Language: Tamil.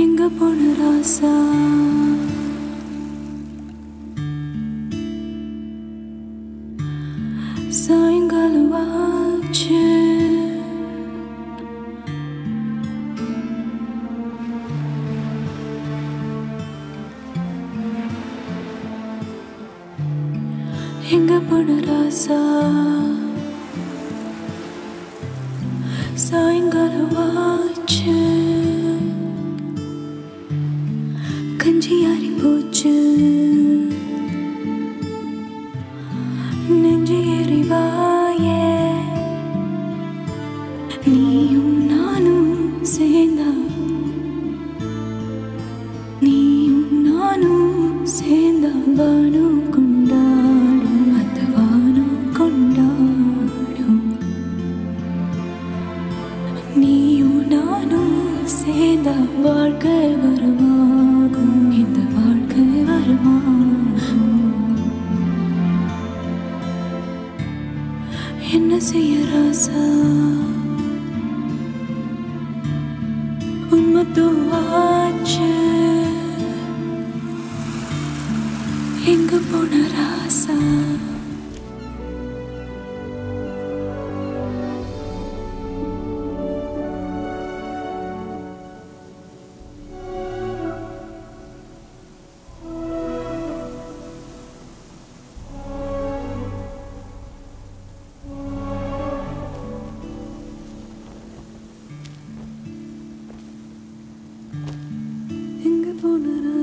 எங்க போன ராசா? சாயங்காலம் ஆச்சு. எங்க போன ராசா? சாயங்காலம் ஆச்சு. நெஞ்சி ஆறி போச்சு நெஞ்சி எறிவாயே நீயும் நானும் சேர்ந்தா. நீயும் நானும் சேர்ந்தா. வானம் கொண்டாடும் அந்த வானம் கொண்டாடும். நீயும் நானும் சேர்ந்தா. வாழ்க்கை வரமாகும் வாழ்க்கை என்ன செய்ய ராசா? உண்மை தூவாச்சு எங்க போன ராசா?